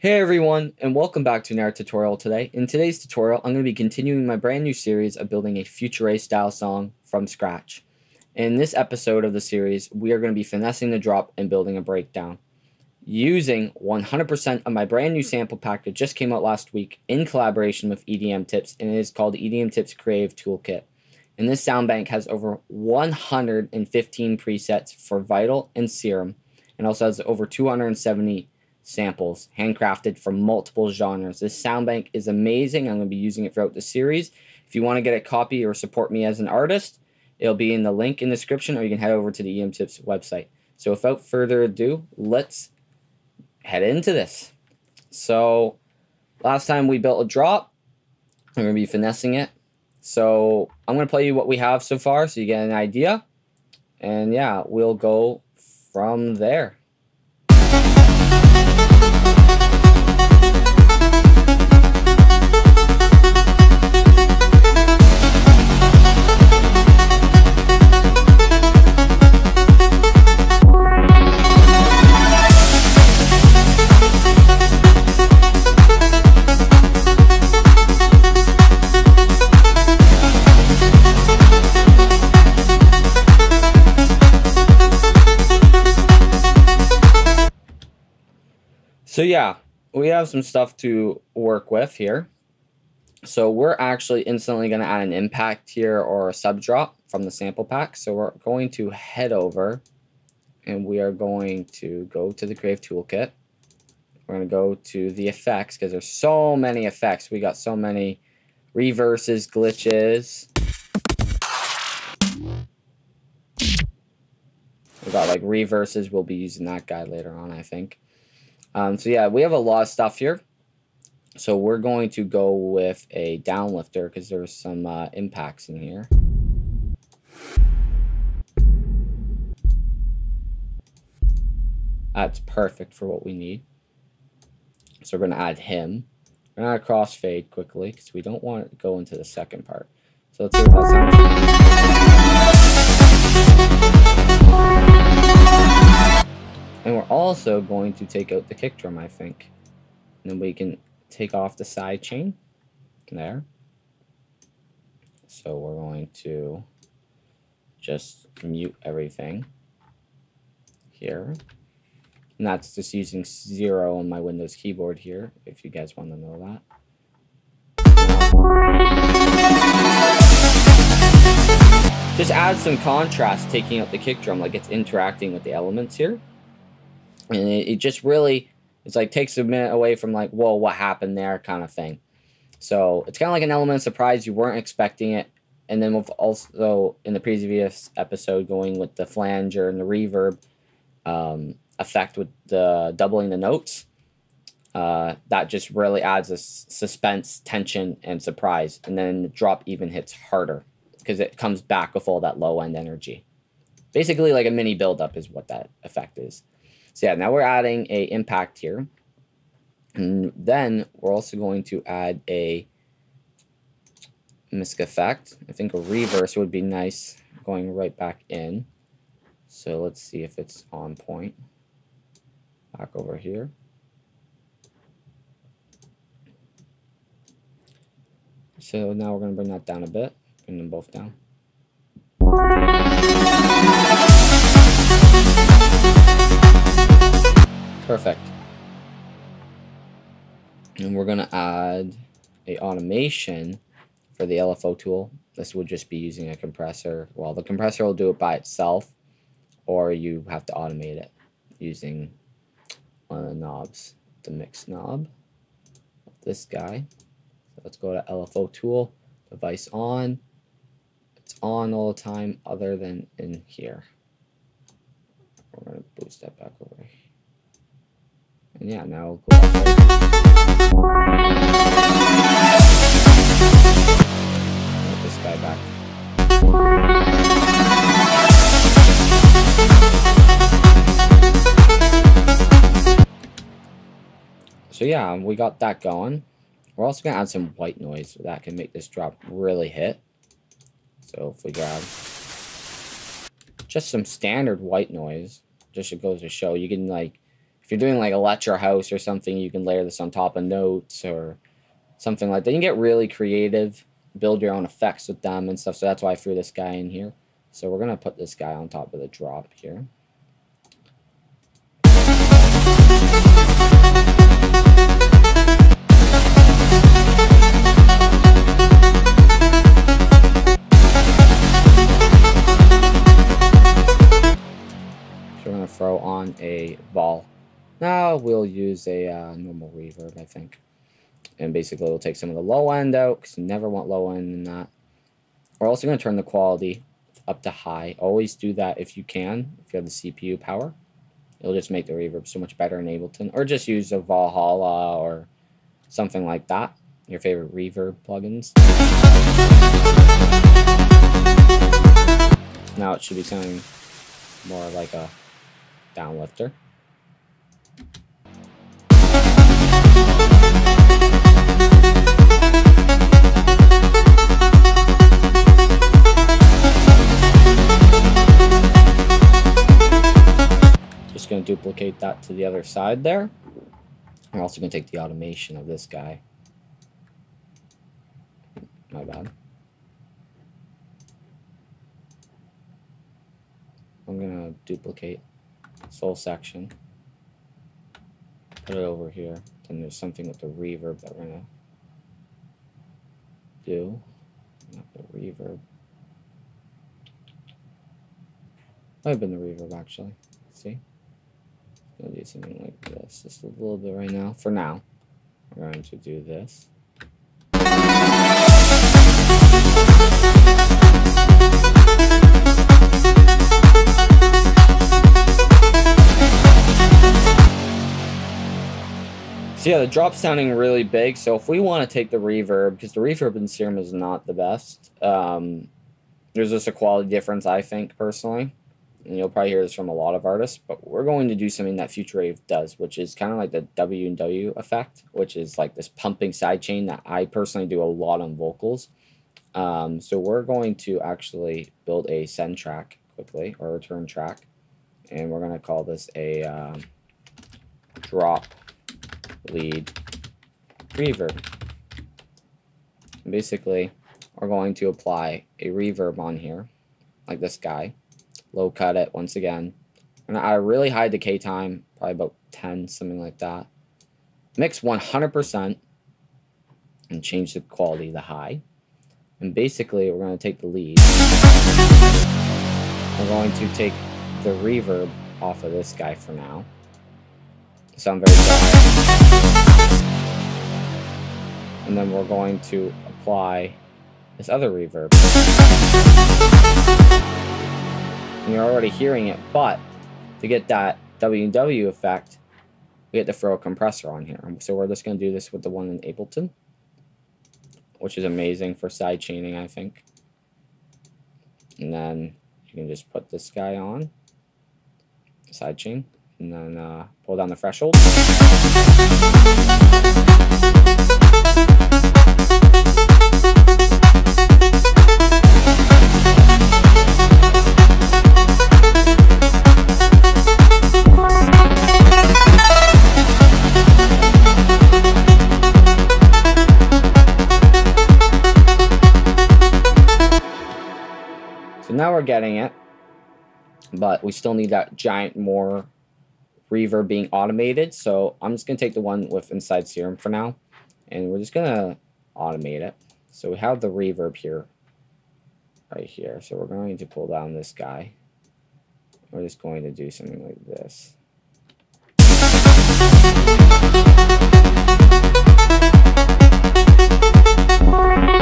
Hey everyone, and welcome back to another tutorial today. In today's tutorial, I'm going to be continuing my brand new series of building a Future style song from scratch. In this episode of the series, we are going to be finessing the drop and building a breakdown. Using 100% of my brand new sample pack that just came out last week in collaboration with EDM Tips, and it is called EDM Tips Creative Toolkit. And this sound bank has over 115 presets for Vital and Serum, and also has over 270 samples, handcrafted from multiple genres. This sound bank is amazing. I'm going to be using it throughout the series. If you want to get a copy or support me as an artist, it'll be in the link in the description, or you can head over to the EDM Tips website. So without further ado, let's head into this. So last time we built a drop. I'm going to be finessing it. So I'm going to play you what we have so far so you get an idea. And yeah, we'll go from there. So yeah, we have some stuff to work with here. So we're actually instantly going to add an impact here or a sub drop from the sample pack. So we're going to head over and we are going to go to the Creative Toolkit. We're going to go to the effects because there's so many effects. We got so many reverses, glitches. We got like reverses. We'll be using that guy later on, I think. Um, so yeah, we have a lot of stuff here. So we're going to go with a downlifter because there's some uh, impacts in here. That's perfect for what we need. So we're going to add him. We're going to crossfade quickly because we don't want to go into the second part. So let's see what that sounds like. And we're also going to take out the kick drum, I think. And then we can take off the side chain there. So we're going to just mute everything here. And that's just using zero on my Windows keyboard here, if you guys want to know that. Just add some contrast taking out the kick drum like it's interacting with the elements here and it, it just really it's like takes a minute away from like whoa what happened there kind of thing. So it's kind of like an element of surprise. You weren't expecting it. And then we've also in the previous episode going with the flanger and the reverb um, effect with the doubling the notes uh, that just really adds a suspense tension and surprise. And then the drop even hits harder because it comes back with all that low end energy. Basically like a mini buildup is what that effect is so yeah, now we're adding a impact here. And then we're also going to add a misc effect. I think a reverse would be nice going right back in. So let's see if it's on point. Back over here. So now we're going to bring that down a bit. Bring them both down. Perfect. And we're going to add a automation for the LFO tool. This would just be using a compressor. Well, the compressor will do it by itself, or you have to automate it using one of the knobs, the mix knob. This guy. So let's go to LFO tool, device on. It's on all the time other than in here. We're going to boost that back over here. And yeah, now go Put this guy back. So yeah, um, we got that going. We're also going to add some white noise so that can make this drop really hit. So if we grab just some standard white noise, just it goes to show, you can like if you're doing like electro house or something, you can layer this on top of notes or something like that. You can get really creative, build your own effects with them and stuff. So that's why I threw this guy in here. So we're going to put this guy on top of the drop here. So we're going to throw on a vol now we'll use a uh, normal reverb, I think. And basically we'll take some of the low end out, because you never want low end in that. We're also going to turn the quality up to high. Always do that if you can, if you have the CPU power. It'll just make the reverb so much better in Ableton. Or just use a Valhalla or something like that. Your favorite reverb plugins. Now it should be sounding more like a downlifter. Just going to duplicate that to the other side there. I'm also going to take the automation of this guy. My bad. I'm going to duplicate whole section put it over here. Then there's something with the reverb that we're gonna do. Not the reverb. Might have been the reverb actually. Gonna do something like this. Just a little bit right now. For now. We're going to do this. So yeah, the drop sounding really big. So if we want to take the reverb, because the reverb in Serum is not the best, um, there's just a quality difference, I think, personally. And you'll probably hear this from a lot of artists, but we're going to do something that Future Rave does, which is kind of like the W&W effect, which is like this pumping sidechain that I personally do a lot on vocals. Um, so we're going to actually build a send track quickly, or return track, and we're going to call this a um, drop lead reverb. And basically, we're going to apply a reverb on here, like this guy. Low cut it once again. And I really high decay time, probably about 10, something like that. Mix 100% and change the quality to high. And basically, we're going to take the lead. We're going to take the reverb off of this guy for now sound very dry. And then we're going to apply this other reverb. And you're already hearing it, but to get that W&W effect, we have to throw a compressor on here. So we're just going to do this with the one in Ableton, which is amazing for side chaining, I think. And then you can just put this guy on, side chain and then uh, pull down the threshold. Now we're getting it, but we still need that giant more reverb being automated. So I'm just going to take the one with inside Serum for now. And we're just going to automate it. So we have the reverb here, right here. So we're going to pull down this guy. We're just going to do something like this.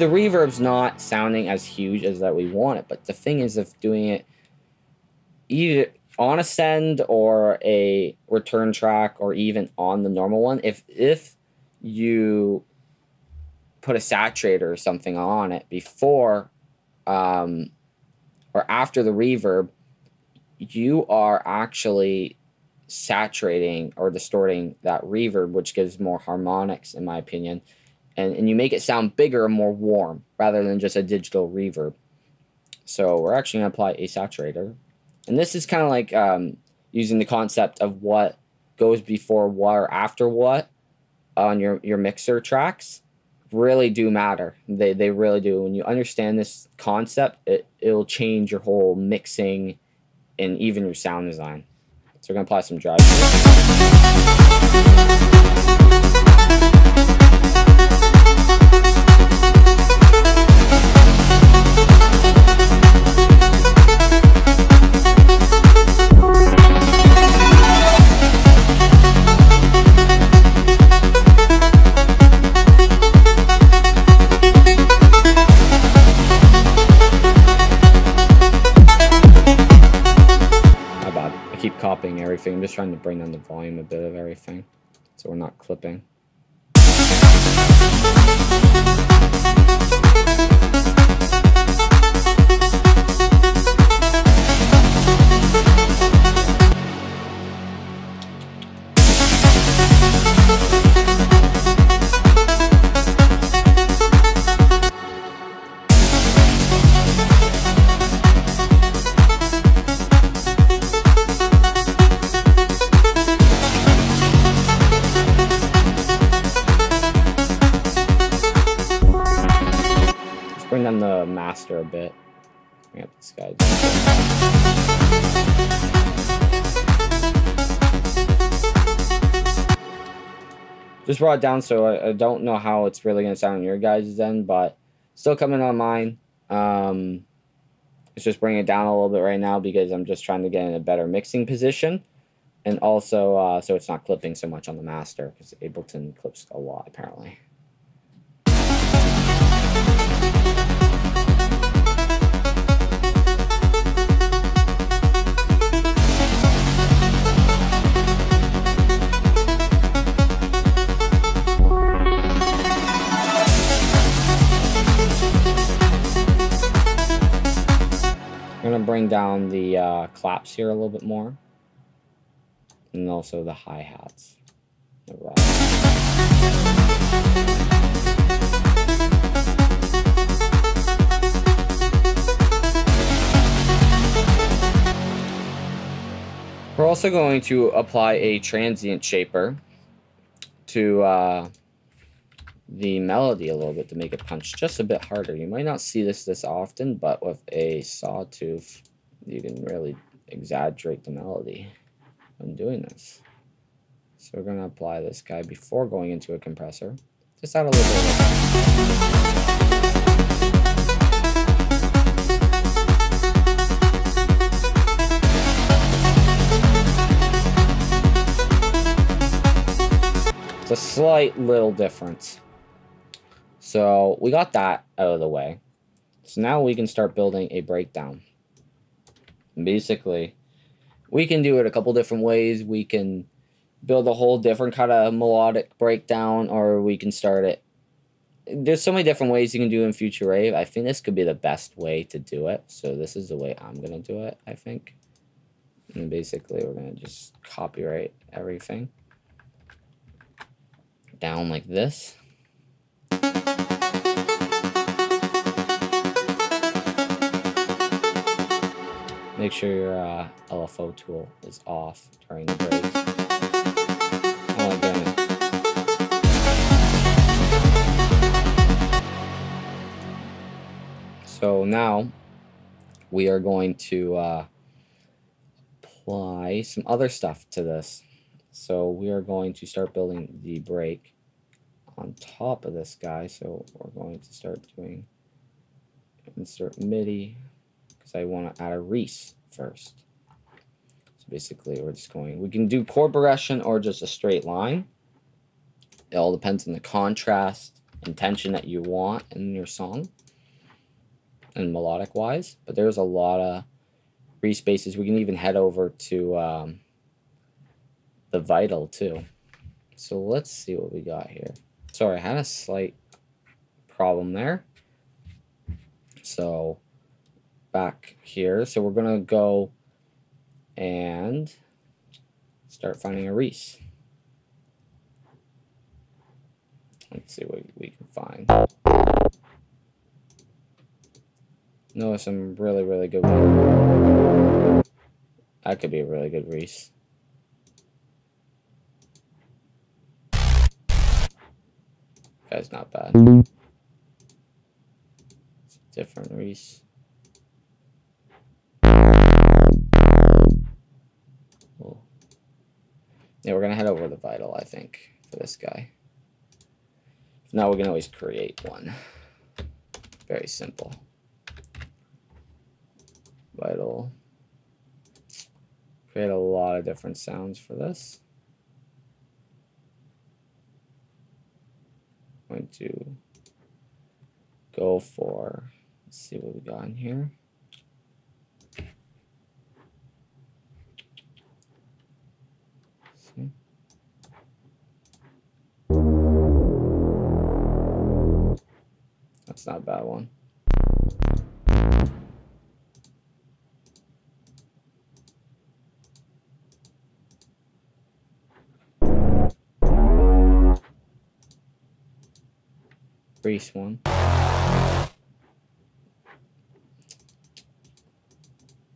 the reverb's not sounding as huge as that we want it, but the thing is if doing it either on a send or a return track or even on the normal one, if if you put a saturator or something on it before um, or after the reverb, you are actually saturating or distorting that reverb, which gives more harmonics, in my opinion. And, and you make it sound bigger and more warm rather than just a digital reverb. So we're actually going to apply a saturator. And this is kind of like um, using the concept of what goes before what or after what on your, your mixer tracks really do matter. They, they really do. When you understand this concept, it, it'll change your whole mixing and even your sound design. So we're going to apply some drive. Everything. I'm just trying to bring down the volume a bit of everything so we're not clipping. Brought down, so I, I don't know how it's really going to sound on your guys' end, but still coming on mine. Um, it's just bringing it down a little bit right now because I'm just trying to get in a better mixing position. And also, uh, so it's not clipping so much on the master, because Ableton clips a lot, apparently. Bring down the uh, claps here a little bit more. And also the hi-hats. We're also going to apply a transient shaper to uh, the melody a little bit to make it punch just a bit harder. You might not see this this often, but with a sawtooth, you can really exaggerate the melody when doing this. So we're going to apply this guy before going into a compressor. Just add a little bit It's a slight little difference. So we got that out of the way. So now we can start building a breakdown. Basically, we can do it a couple different ways. We can build a whole different kind of melodic breakdown, or we can start it. There's so many different ways you can do in Future Rave. I think this could be the best way to do it. So this is the way I'm going to do it, I think. And basically, we're going to just copyright everything down like this. Make sure your uh, LFO tool is off during the break. Oh. So now we are going to uh, apply some other stuff to this. So we are going to start building the break on top of this guy. So we're going to start doing insert MIDI because I want to add a Reese first. So basically we're just going, we can do chord progression or just a straight line. It all depends on the contrast and tension that you want in your song and melodic wise. But there's a lot of Reese basses. We can even head over to um, the Vital too. So let's see what we got here. Sorry, I had a slight problem there. So back here. So we're going to go and start finding a Reese. Let's see what we can find. No, some really, really good. That could be a really good Reese. Guy's not bad. It's different Reese. Yeah, we're gonna head over to Vital, I think, for this guy. Now we can always create one. Very simple. Vital. Create a lot of different sounds for this. Going to go for, let's see what we got in here. See? That's not a bad one. Reese one.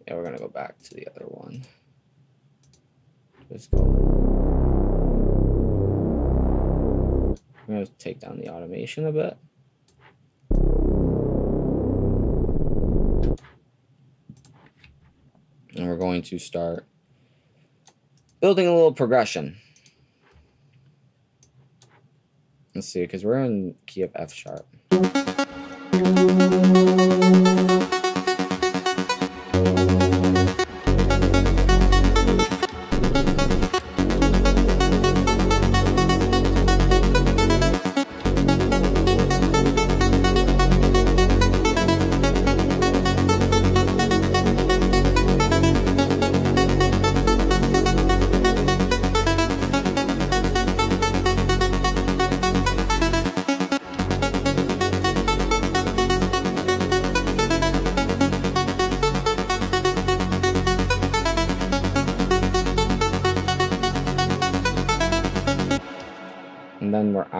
Yeah, we're gonna go back to the other one. Let's go. I'm gonna take down the automation a bit. And we're going to start building a little progression. Let's see, because we're in key of F sharp.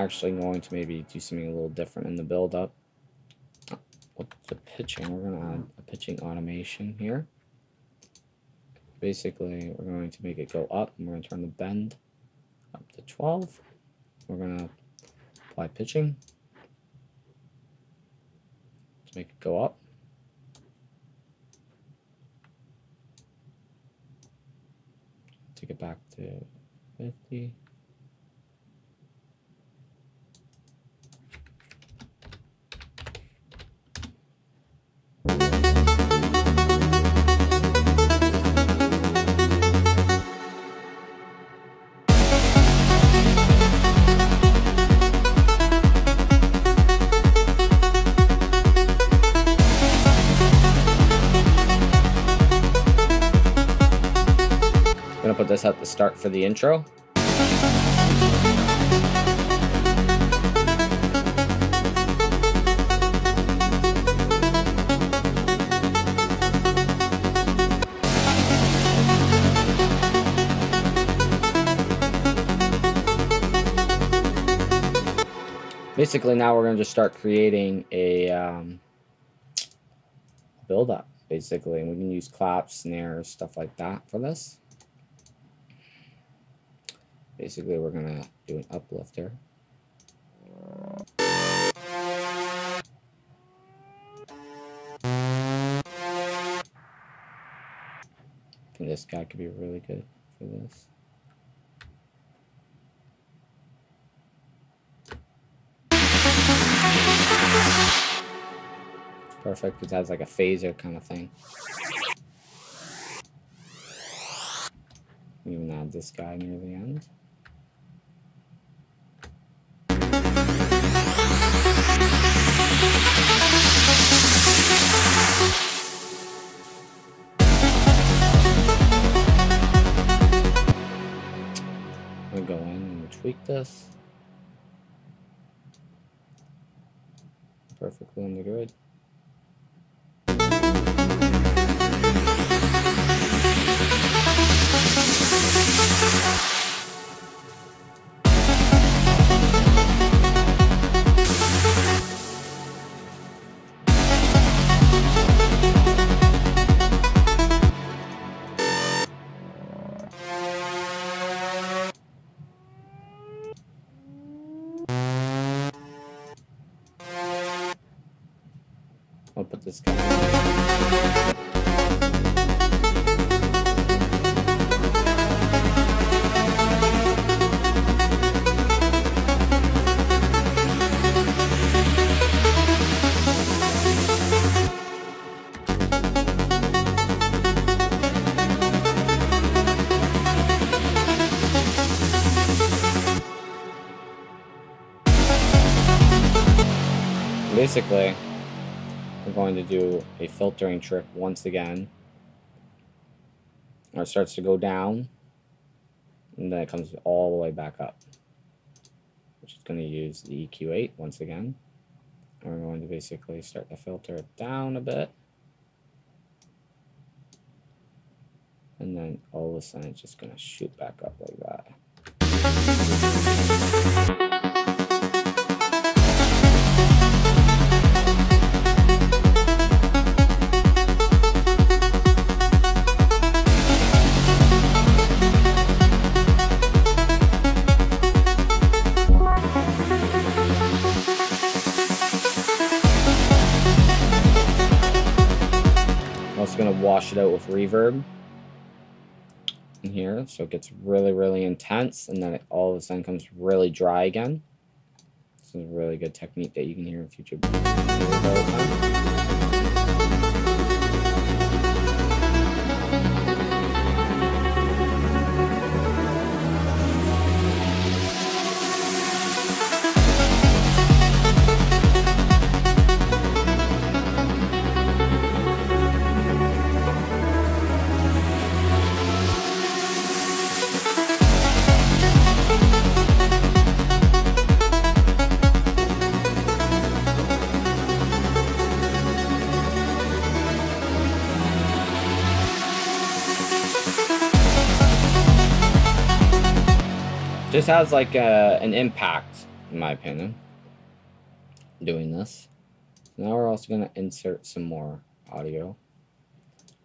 Actually going to maybe do something a little different in the build up. With the pitching, we're going to add a pitching automation here. Basically, we're going to make it go up, and we're going to turn the bend up to 12. We're going to apply pitching to make it go up. Take it back to 50. This at the start for the intro. Basically, now we're going to just start creating a um, build up, basically. And we can use claps, snares, stuff like that for this. Basically, we're going to do an uplifter. And this guy could be really good for this. Perfect, it has like a phaser kind of thing. Even add this guy near the end. go in and tweak this. Perfectly on the grid. Basically, going to do a filtering trick once again. Where it starts to go down, and then it comes all the way back up. Which is going to use the EQ8 once again. And we're going to basically start to filter it down a bit. And then all of a sudden it's just going to shoot back up like that. It out with reverb in here so it gets really really intense and then it all of a sudden comes really dry again. This is a really good technique that you can hear in future This has like a, an impact, in my opinion, doing this. Now we're also going to insert some more audio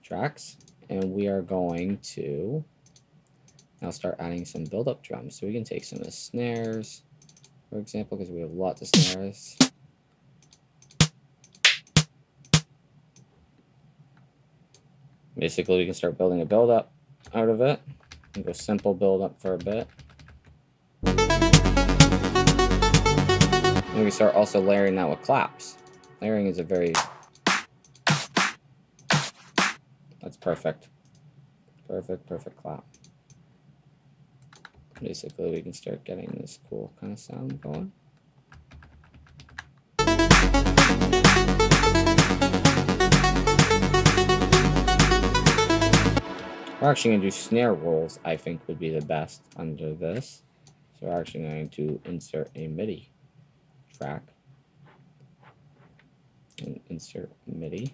tracks. And we are going to now start adding some build-up drums. So we can take some of the snares, for example, because we have lots of snares. Basically, we can start building a build-up out of it. And go simple build-up for a bit. We start also layering that with claps. Layering is a very... That's perfect. Perfect, perfect clap. Basically, we can start getting this cool kind of sound going. We're actually going to do snare rolls, I think would be the best under this. So we're actually going to insert a MIDI track and insert MIDI.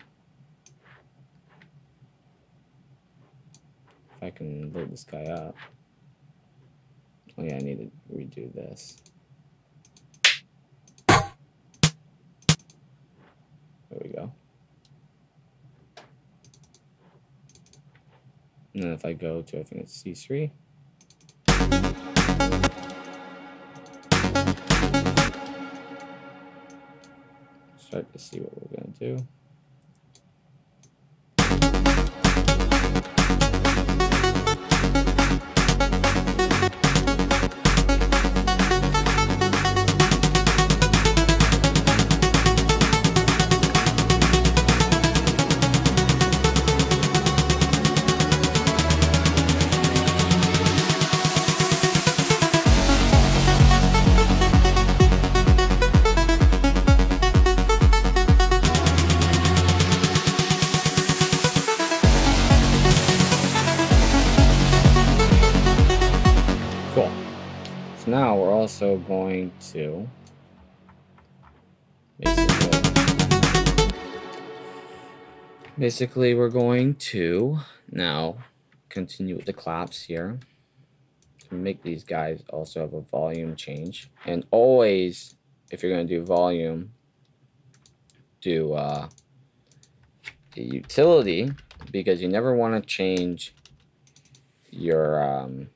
If I can load this guy up. Oh yeah, I need to redo this. There we go. And then if I go to, I think it's C3. To see what we're going to do. Going to basically, basically we're going to now continue with the claps here. To make these guys also have a volume change. And always if you're going to do volume do uh, the utility because you never want to change your um,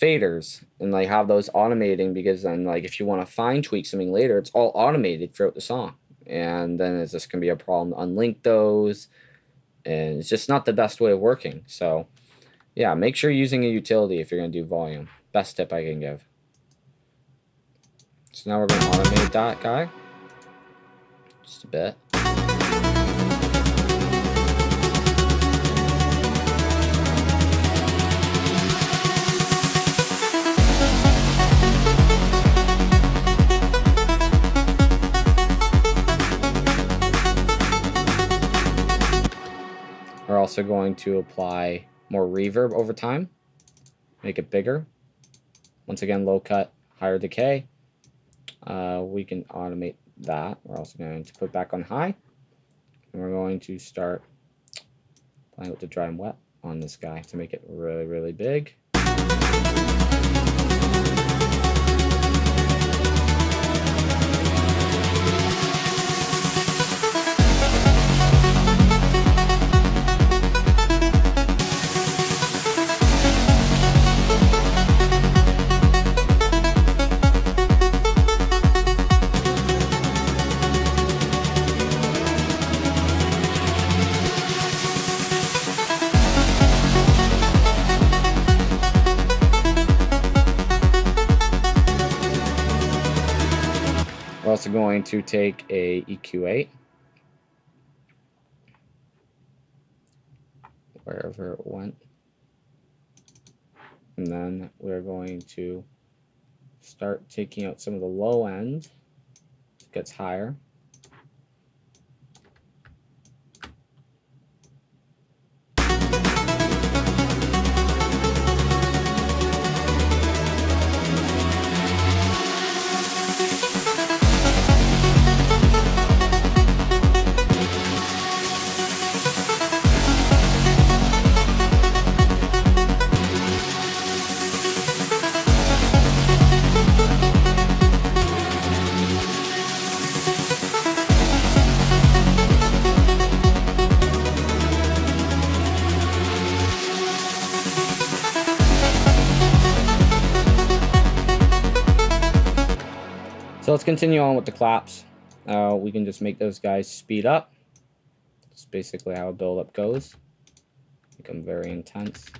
faders and like have those automating because then like if you want to fine tweak something later, it's all automated throughout the song. and then it's just to be a problem to unlink those. And it's just not the best way of working. So, yeah, make sure you're using a utility if you're going to do volume. Best tip I can give. So now we're to automate that guy. Just a bit. Also going to apply more reverb over time, make it bigger. Once again, low cut, higher decay. Uh, we can automate that. We're also going to put back on high. And we're going to start playing with the dry and wet on this guy to make it really, really big. Also going to take a EQ8 wherever it went. And then we're going to start taking out some of the low end. It gets higher. Let's continue on with the claps. Uh, we can just make those guys speed up. That's basically how a build-up goes. Become very intense.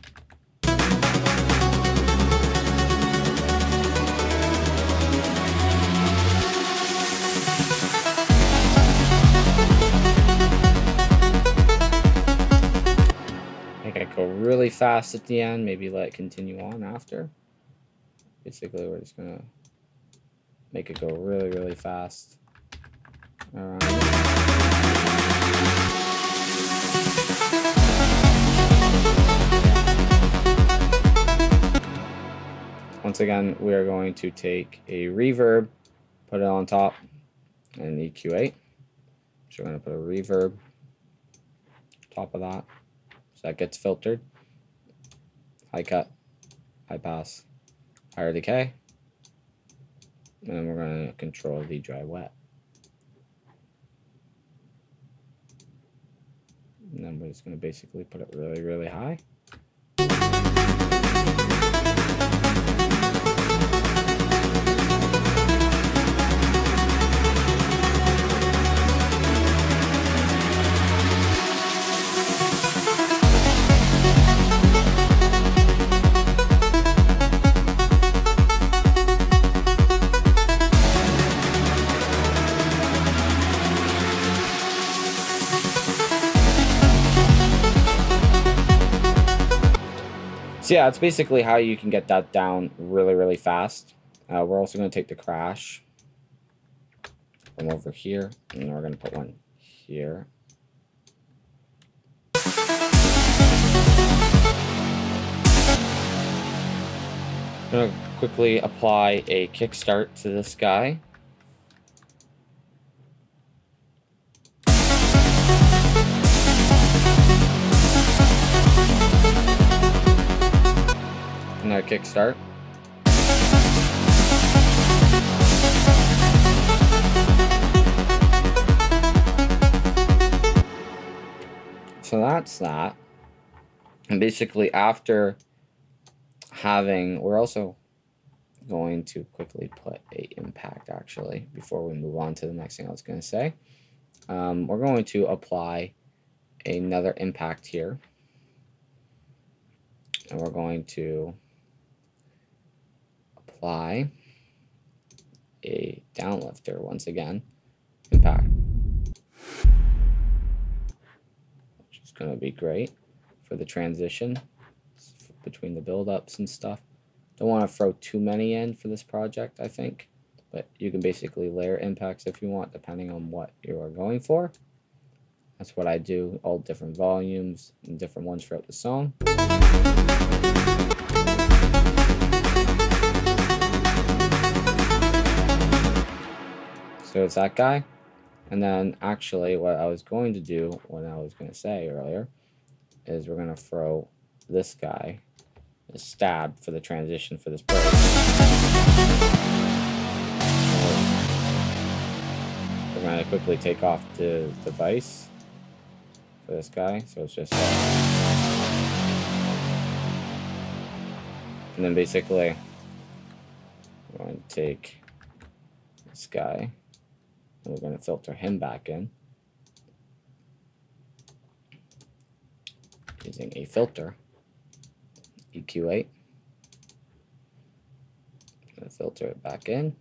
It go really fast at the end, maybe let it continue on after. Basically, we're just gonna make it go really, really fast. Alright. Once again, we are going to take a reverb, put it on top, and an EQ8. So we're going to put a reverb top of that. So that gets filtered. High cut, high pass, higher decay. And we're going to control the dry wet. And then we're just going to basically put it really, really high. Yeah, it's basically how you can get that down really, really fast. Uh, we're also going to take the crash from over here, and we're going to put one here. I'm going to quickly apply a kickstart to this guy. Kickstart. So that's that. And basically after having, we're also going to quickly put a impact actually before we move on to the next thing I was going to say. Um, we're going to apply another impact here. And we're going to apply a downlifter once again. Impact. Which is going to be great for the transition between the build-ups and stuff. Don't want to throw too many in for this project, I think. But you can basically layer impacts if you want, depending on what you are going for. That's what I do, all different volumes and different ones throughout the song. So it's that guy. And then actually what I was going to do, what I was going to say earlier, is we're going to throw this guy a stab for the transition for this break. We're going to quickly take off the device for this guy. So it's just... and then basically, we're going to take this guy, we're going to filter him back in. Using a filter, EQ8. filter it back in.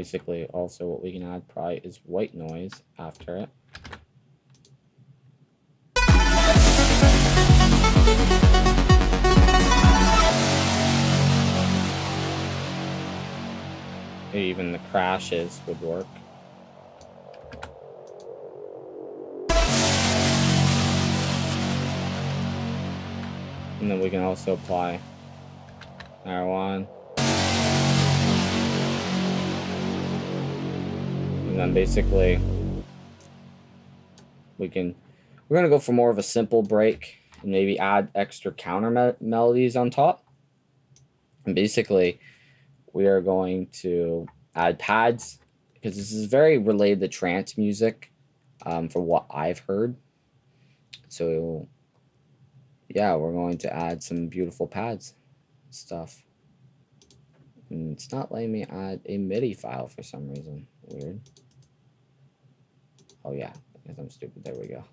Basically also what we can add probably is white noise after it. Even the crashes would work. And then we can also apply our marijuana. Then basically we can we're going to go for more of a simple break and maybe add extra counter me melodies on top. And basically we are going to add pads because this is very related to trance music um, from what I've heard. So yeah we're going to add some beautiful pads stuff. And it's not letting me add a MIDI file for some reason. Weird Oh yeah, because I'm stupid. There we go.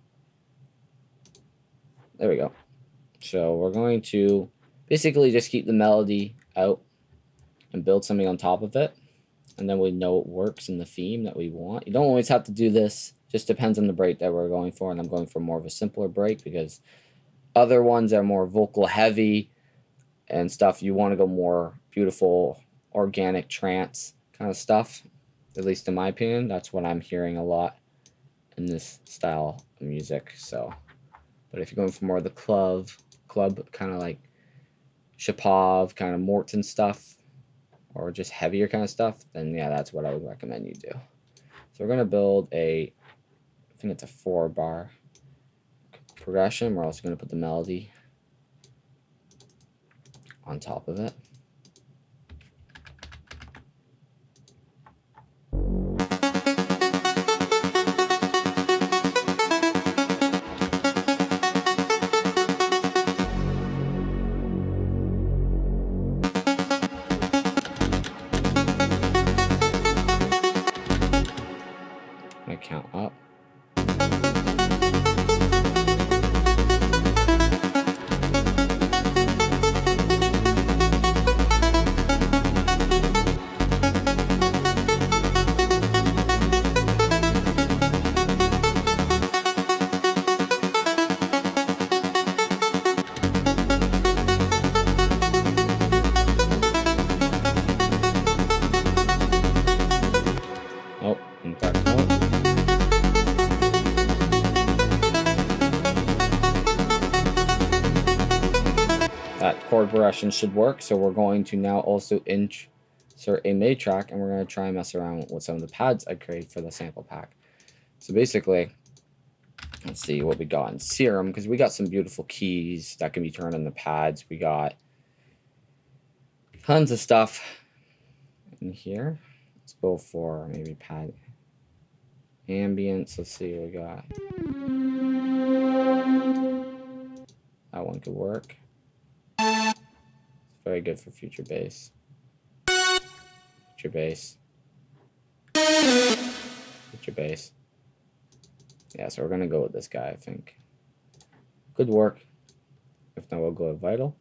There we go. So we're going to basically just keep the melody out and build something on top of it. And then we know it works in the theme that we want. You don't always have to do this. Just depends on the break that we're going for. And I'm going for more of a simpler break because other ones are more vocal heavy and stuff. You want to go more beautiful, organic trance kind of stuff. At least in my opinion, that's what I'm hearing a lot in this style of music. So, but if you're going for more of the club, club kind of like Shapov, kind of Morten stuff, or just heavier kind of stuff, then yeah, that's what I would recommend you do. So we're gonna build a, I think it's a four bar progression. We're also gonna put the melody on top of it. Should work. So we're going to now also insert a MIDI track and we're going to try and mess around with some of the pads I created for the sample pack. So basically, let's see what we got in Serum because we got some beautiful keys that can be turned into pads. We got tons of stuff in here. Let's go for maybe pad ambience. Let's see what we got. That one could work. Very good for future bass. Future bass. Future bass. Yeah, so we're gonna go with this guy, I think. Good work. If not, we'll go with Vital.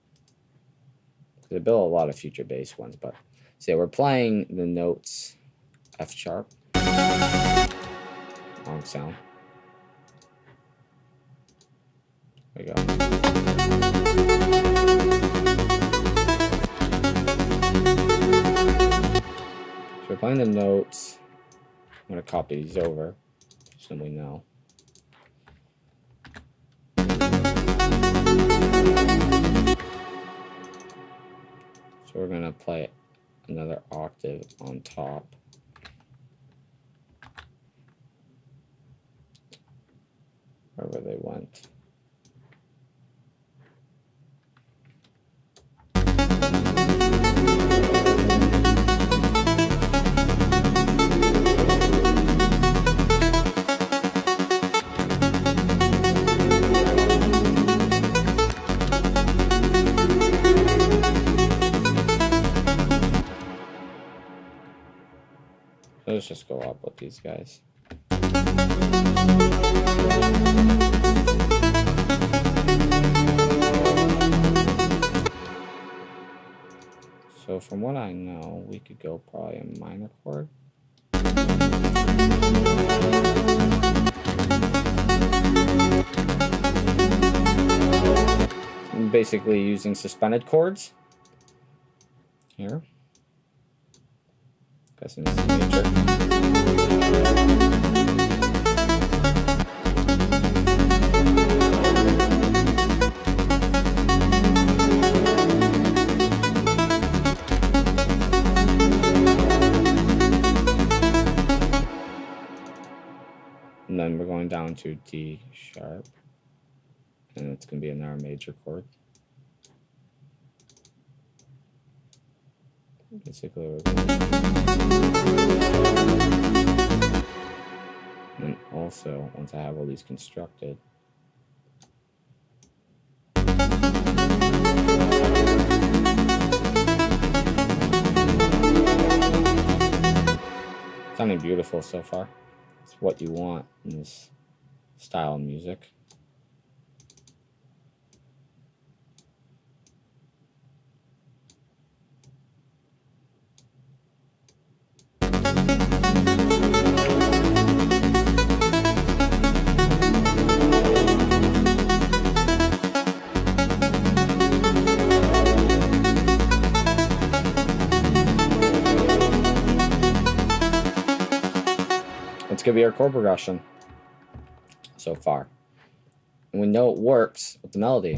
They build a lot of future bass ones, but so yeah, we're playing the notes F sharp. Long sound. There we go. So playing the notes. I'm gonna copy these over so we know. So we're gonna play another octave on top. Wherever they went. Let's just go up with these guys. So from what I know, we could go probably a minor chord. Basically using suspended chords here. And then we're going down to D sharp. And it's going to be another major chord. Basically, and also, once I have all these constructed, sounding beautiful so far. It's what you want in this style of music. Gonna be our chord progression so far. And we know it works with the melody.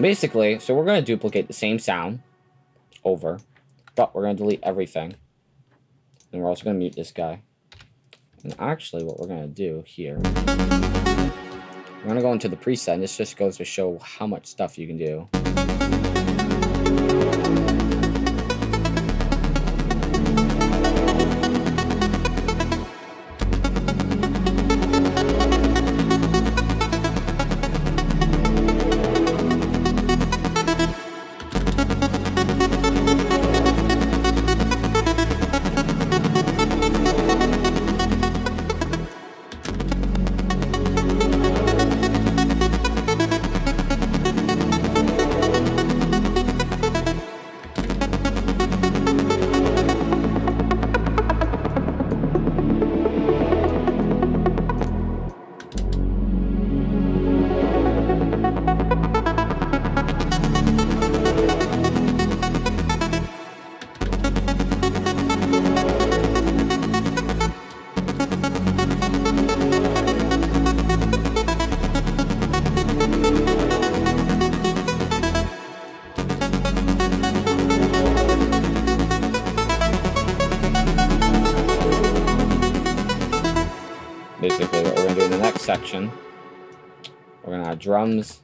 Basically, so we're going to duplicate the same sound over, but we're going to delete everything. And we're also going to mute this guy. And actually, what we're going to do here, we're going to go into the preset, and this just goes to show how much stuff you can do. Drums.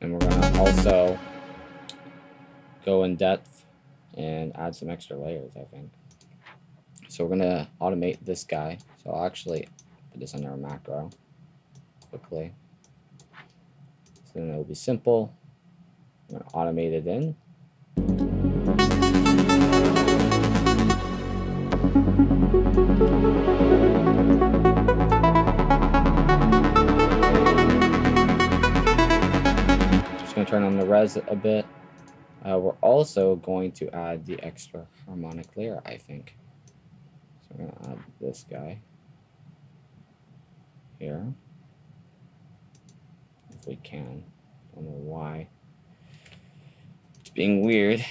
And we're going to also go in depth and add some extra layers, I think. So we're going to automate this guy. So I'll actually put this under a macro quickly. So then it'll be simple. I'm going to automate it in. Just going to turn on the res a bit. Uh, we're also going to add the extra harmonic layer, I think. So we're going to add this guy here. If we can. I don't know why. It's being weird.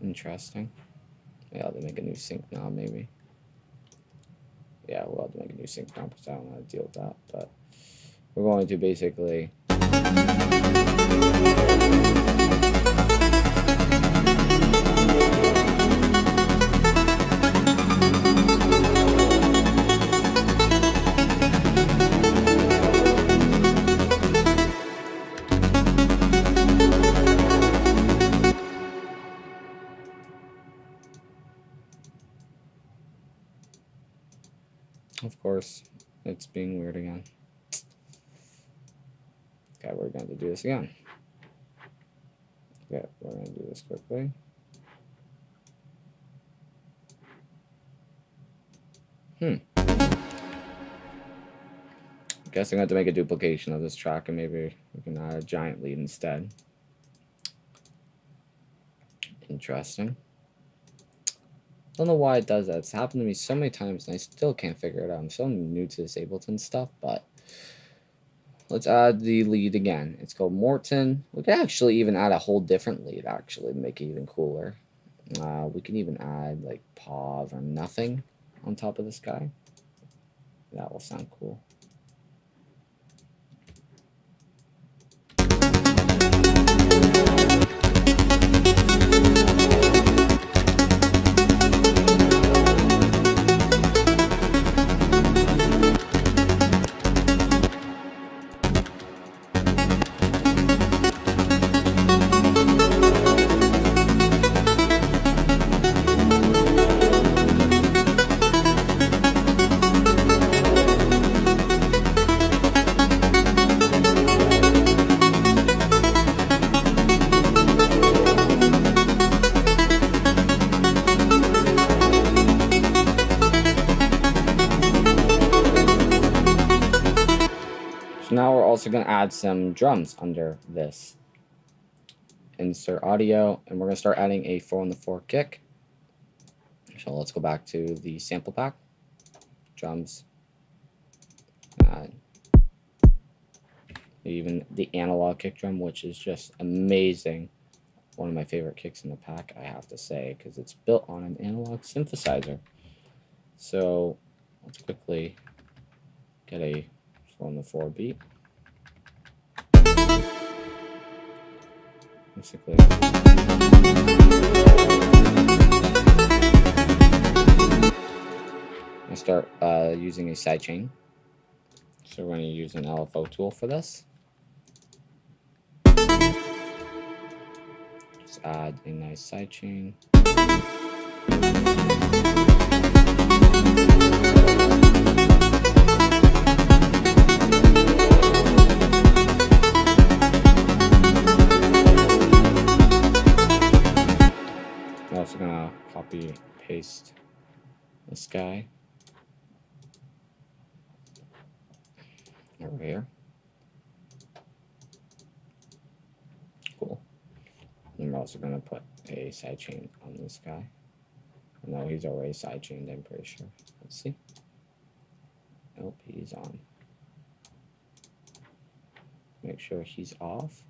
Interesting. Yeah, to make a new sync now, maybe. Yeah, we'll have to make a new sync now because I don't know how to deal with that. But we're going to basically Of course, it's being weird again. Okay, we're going to do this again. Yeah, we're going to do this quickly. Hmm. Guess I'm going to have to make a duplication of this track and maybe we can add a giant lead instead. Interesting. Don't know why it does that. It's happened to me so many times and I still can't figure it out. I'm so new to this Ableton stuff, but let's add the lead again. It's called Morten. We could actually even add a whole different lead actually make it even cooler. Uh, we can even add like Pav or nothing on top of this guy. That will sound cool. Add some drums under this. Insert audio, and we're going to start adding a 4 on the 4 kick. So let's go back to the sample pack. Drums. Uh, even the analog kick drum, which is just amazing. One of my favorite kicks in the pack, I have to say, because it's built on an analog synthesizer. So let's quickly get a 4 on the 4 beat. Basically. I start uh, using a sidechain. So we're going to use an LFO tool for this. Just add a nice sidechain. Copy paste this guy over here. Cool. And we're also to put a sidechain on this guy. No, he's already sidechained, I'm pretty sure. Let's see. Nope, he's on. Make sure he's off.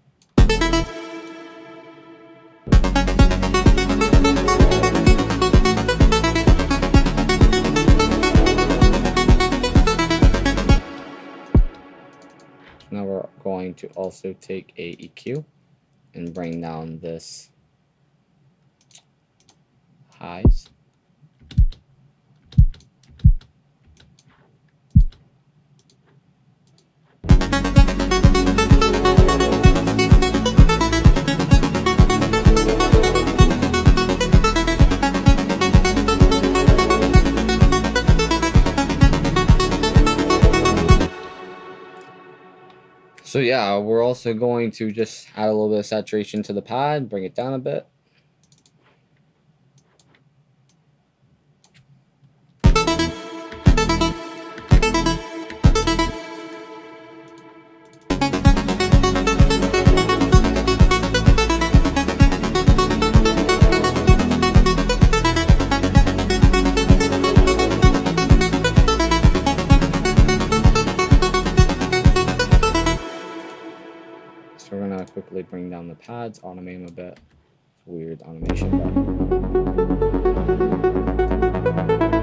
Going to also take a EQ and bring down this highs. So yeah, we're also going to just add a little bit of saturation to the pad, bring it down a bit. Down the pads, automate them a bit. Weird animation, a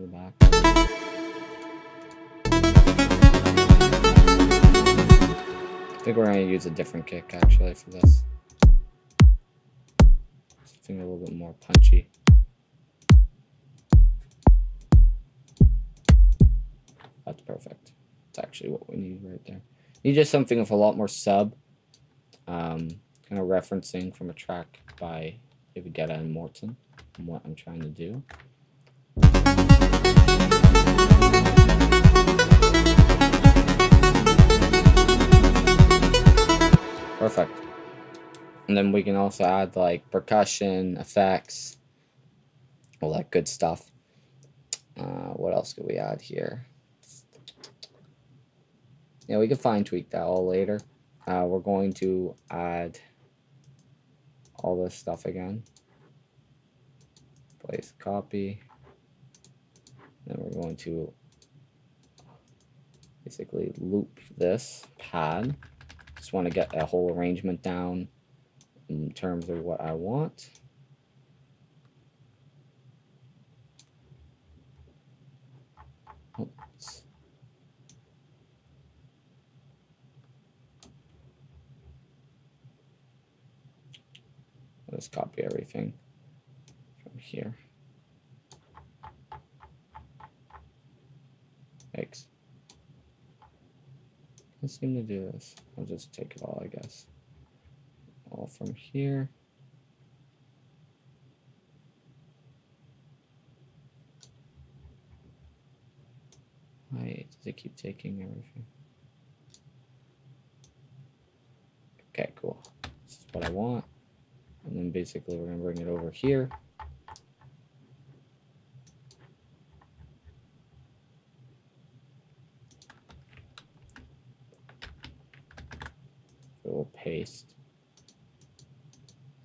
to the back. I think we're gonna use a different kick actually for this. Something a little bit more punchy. That's perfect. It's actually what we need right there. Need just something with a lot more sub. Um, kind of referencing from a track by David Guetta and Morten and what I'm trying to do. Perfect. And then we can also add like percussion, effects, all that good stuff. Uh, what else could we add here? Yeah, we can fine tweak that all later. Uh, we're going to add all this stuff again. Place copy. Then we're going to basically loop this pad. Just want to get a whole arrangement down in terms of what I want. I'll copy everything from here. Thanks. I seem to do this. I'll just take it all, I guess. All from here. Why does it keep taking everything? Okay, cool. This is what I want. And then basically we're gonna bring it over here. So we'll paste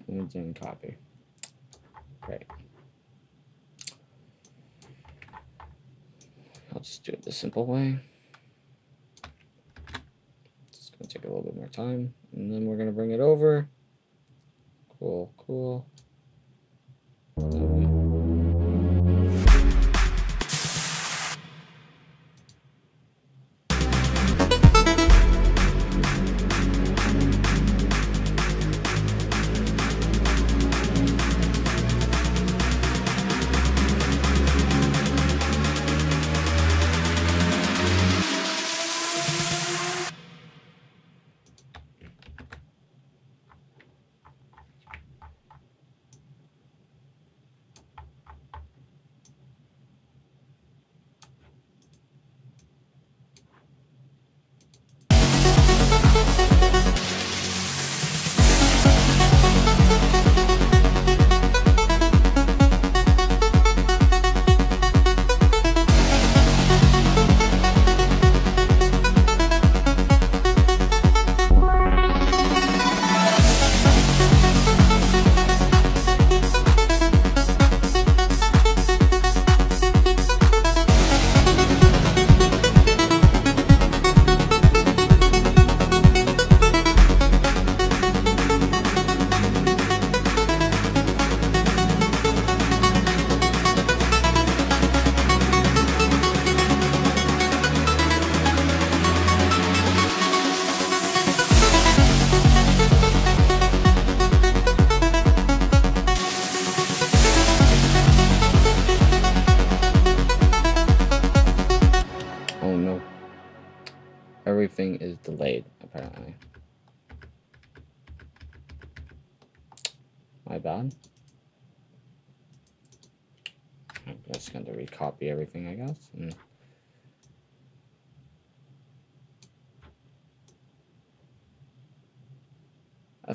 and then copy. Great. I'll just do it the simple way. It's gonna take a little bit more time, and then we're gonna bring it over. Cool, cool.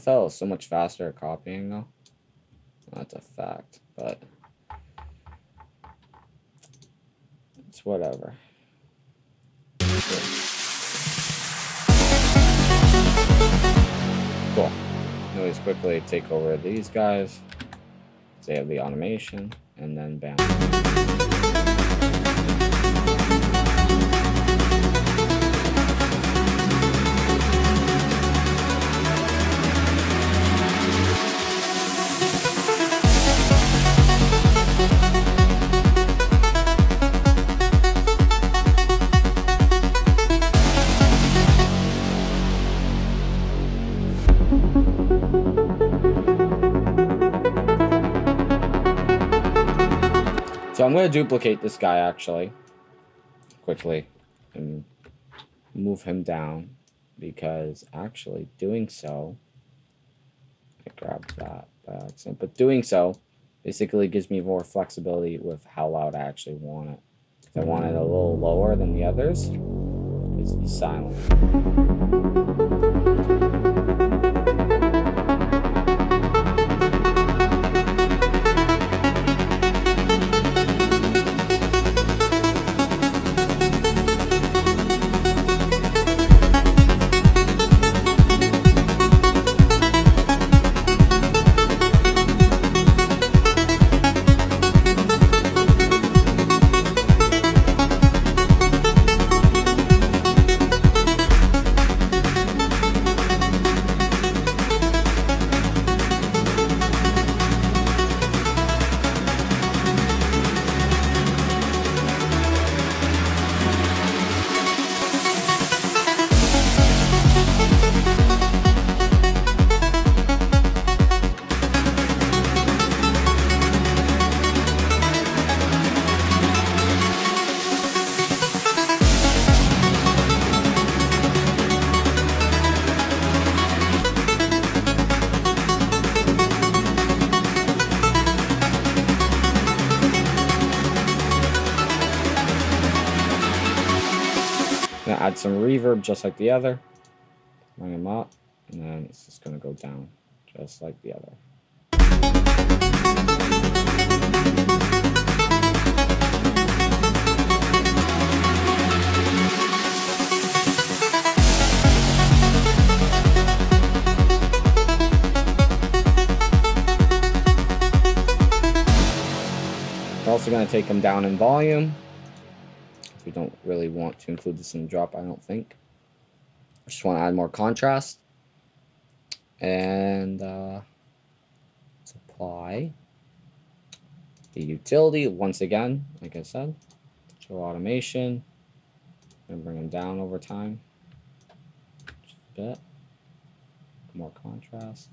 Thought was so much faster at copying, though. That's a fact, but it's whatever. Cool. Always quickly take over these guys, They have the automation, and then bam. To duplicate this guy actually. Quickly. And move him down. Because actually doing so, I grabbed that. By accident, but doing so basically gives me more flexibility with how loud I actually want it. If I want it a little lower than the others, it's silent. Just like the other. Bring them up, and then it's just gonna go down just like the other. We're also going to take them down in volume. We don't really want to include this in the drop, I don't think. Just want to add more contrast. And uh, let's apply the utility once again, like I said. Show automation. And bring them down over time. Just a bit. More contrast.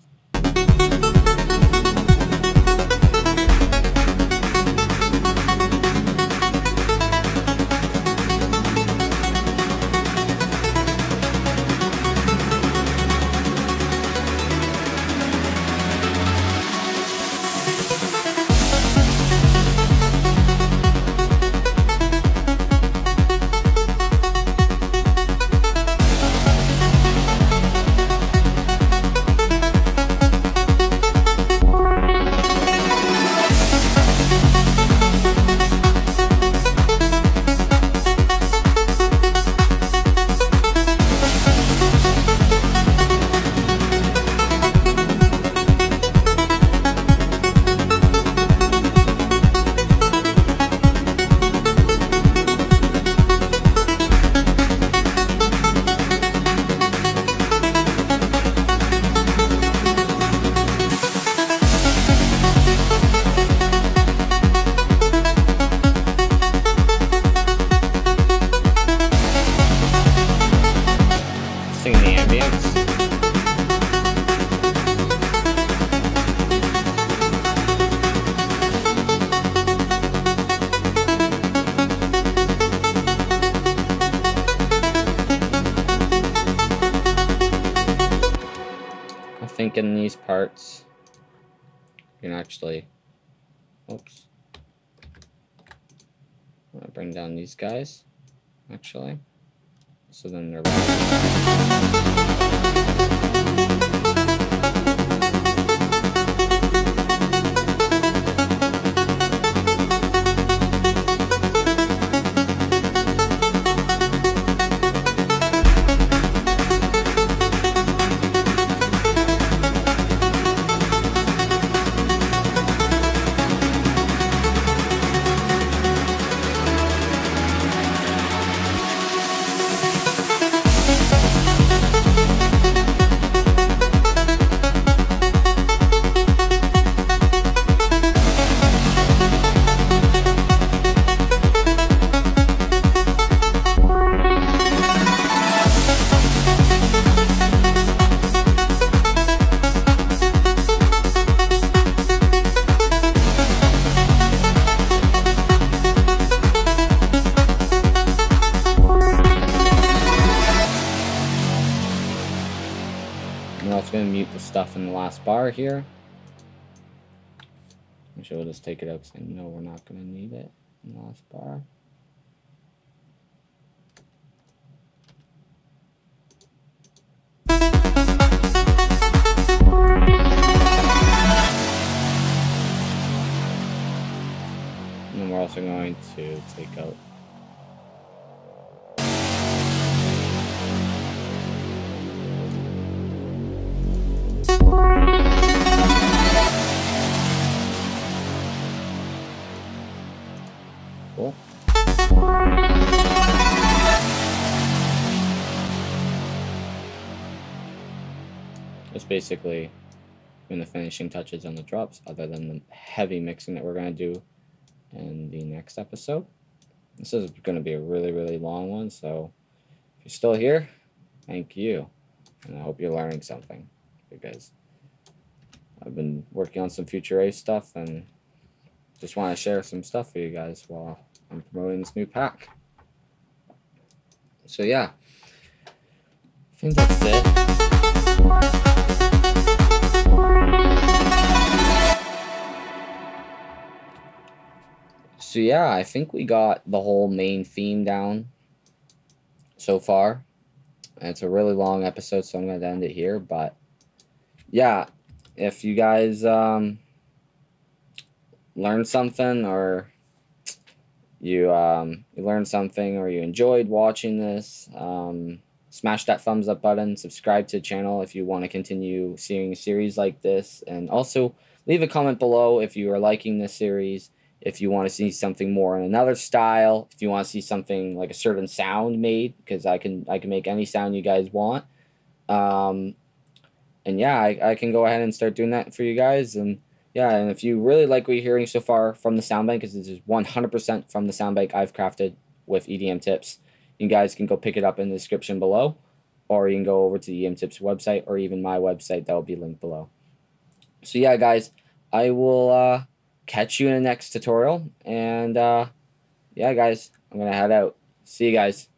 Think in these parts, You can actually, oops. I'm gonna bring down these guys, actually. So then they're bar here. I'm sure we'll just take it out because I know we're not going to need it in the last bar. And then we're also going to take out Cool. Just basically in the finishing touches on the drops, other than the heavy mixing that we're going to do in the next episode. This is going to be a really, really long one, so if you're still here, thank you. And I hope you're learning something because I've been working on some Future Rave stuff and just want to share some stuff for you guys while I'm promoting this new pack. So yeah, I think that's it. So yeah, I think we got the whole main theme down so far. And it's a really long episode, so I'm going to end it here. But yeah, if you guys um, learned something or you um, you learned something or you enjoyed watching this, um, smash that thumbs up button, subscribe to the channel if you want to continue seeing a series like this, and also leave a comment below if you are liking this series, if you want to see something more in another style, if you want to see something like a certain sound made, because I can I can make any sound you guys want. Um, and yeah, I, I can go ahead and start doing that for you guys and yeah, and if you really like what you're hearing so far from the soundbank, because this is 100% from the soundbank I've crafted with EDM Tips, you guys can go pick it up in the description below, or you can go over to the EDM Tips website, or even my website that will be linked below. So yeah, guys, I will uh, catch you in the next tutorial, and uh, yeah, guys, I'm gonna head out. See you guys.